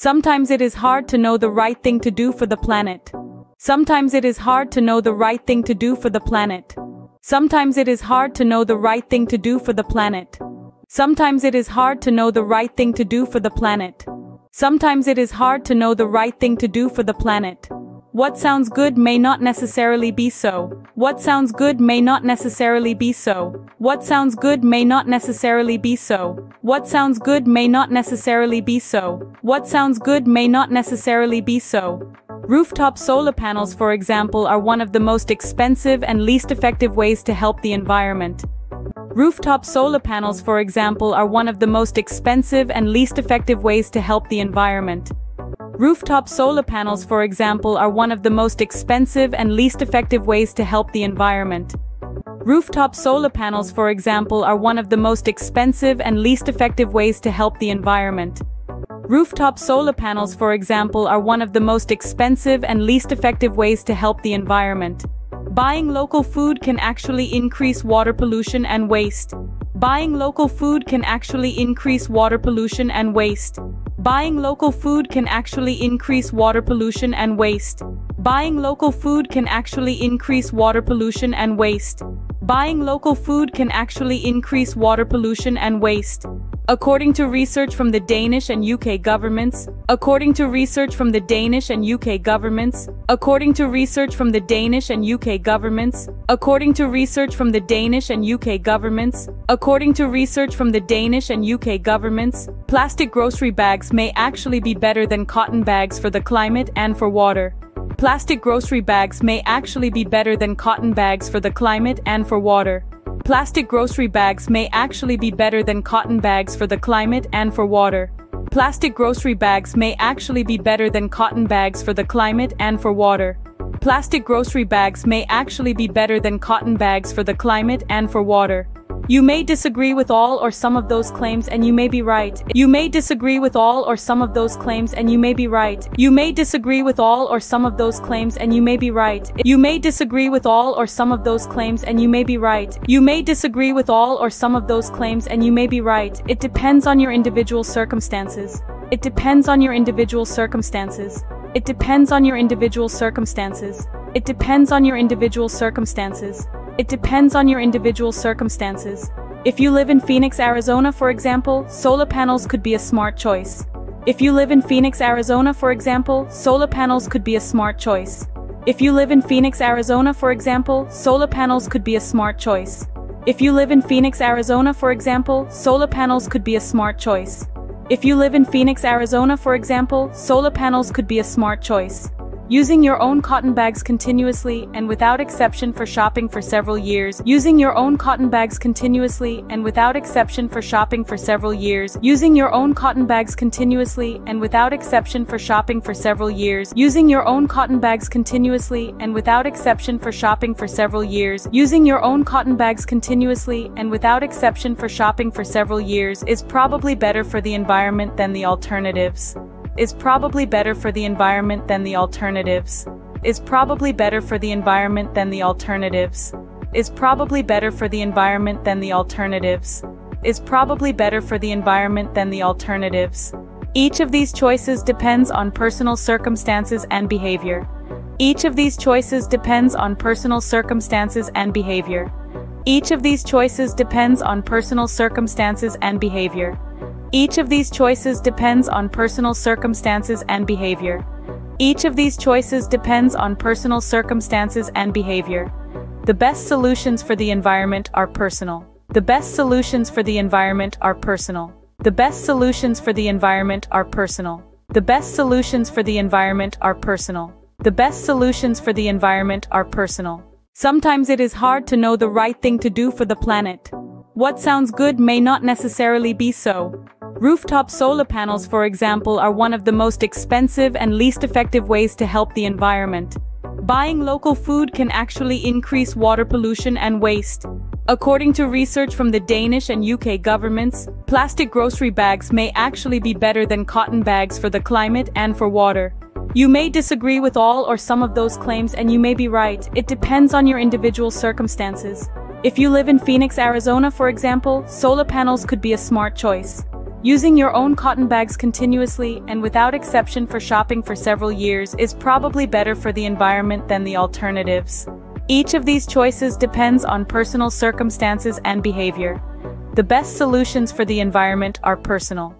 Sometimes it is hard to know the right thing to do for the planet. Sometimes it is hard to know the right thing to do for the planet. Sometimes it is hard to know the right thing to do for the planet. Sometimes it is hard to know the right thing to do for the planet. Sometimes it is hard to know the right thing to do for the planet. What sounds good may not necessarily be so. What sounds good may not necessarily be so. What sounds good may not necessarily be so. What sounds good may not necessarily be so. What sounds good may not necessarily be so. Rooftop solar panels, for example, are one of the most expensive and least effective ways to help the environment. Rooftop solar panels, for example, are one of the most expensive and least effective ways to help the environment. Rooftop solar panels, for example, are one of the most expensive and least effective ways to help the environment. Rooftop solar panels, for example, are one of the most expensive and least effective ways to help the environment. Rooftop solar panels, for example, are one of the most expensive and least effective ways to help the environment. Buying local food can actually increase water pollution and waste. Buying local food can actually increase water pollution and waste. Buying local food can actually increase water pollution and waste. Buying local food can actually increase water pollution and waste. Buying local food can actually increase water pollution and waste. According to research from the Danish and UK governments, according to research from the Danish and UK governments, according to research from the Danish and UK governments, according to research from the Danish and UK governments, according to research from the Danish and UK governments, plastic grocery bags may actually be better than cotton bags for the climate and for water. Plastic grocery bags may actually be better than cotton bags for the climate and for water. Plastic grocery bags may actually be better than cotton bags for the climate and for water. Plastic grocery bags may actually be better than cotton bags for the climate and for water. Plastic grocery bags may actually be better than cotton bags for the climate and for water. You may disagree with all or some of those claims and you may be right. You may disagree with all or some of those claims and you may be right. You may disagree with all or some of those claims and you may be right. You may disagree with all or some of those claims and you may be right. You may disagree with all or some of those claims and you may be right. It depends on your individual circumstances. It depends on your individual circumstances. It depends on your individual circumstances. It depends on your individual circumstances. It depends on your individual circumstances. If you live in Phoenix, Arizona, for example, solar panels could be a smart choice. If you live in Phoenix, Arizona, for example, solar panels could be a smart choice. If you live in Phoenix, Arizona, for example, solar panels could be a smart choice. If you live in Phoenix, Arizona, for example, solar panels could be a smart choice. If you live in Phoenix, Arizona, for example, solar panels could be a smart choice. Using your own cotton bags continuously and without exception for shopping for several years. Using your own cotton bags continuously and without exception for shopping for several years. Using your own cotton bags continuously and without exception for shopping for several years. Using your own cotton bags continuously and without exception for shopping for several years. Using your own cotton bags continuously and without exception for shopping for several years is probably better for the environment than the alternatives is probably better for the environment than the alternatives, is probably better for the environment than the alternatives, is probably better for the environment than the alternatives, is probably better for the environment than the alternatives. Each of these choices depends on personal circumstances and behavior. Each of these choices depends on personal circumstances and behavior. Each of these choices depends on personal circumstances and behavior. Each of these choices depends on personal circumstances and behavior. Each of these choices depends on personal circumstances and behavior. The best solutions for the environment are personal. The best solutions for the environment are personal. The best solutions for the environment are personal. The best solutions for the environment are personal. The best solutions for the environment are personal. Sometimes it is hard to know the right thing to do for the planet. What sounds good may not necessarily be so. Rooftop solar panels, for example, are one of the most expensive and least effective ways to help the environment. Buying local food can actually increase water pollution and waste. According to research from the Danish and UK governments, plastic grocery bags may actually be better than cotton bags for the climate and for water. You may disagree with all or some of those claims and you may be right, it depends on your individual circumstances. If you live in Phoenix, Arizona, for example, solar panels could be a smart choice. Using your own cotton bags continuously and without exception for shopping for several years is probably better for the environment than the alternatives. Each of these choices depends on personal circumstances and behavior. The best solutions for the environment are personal.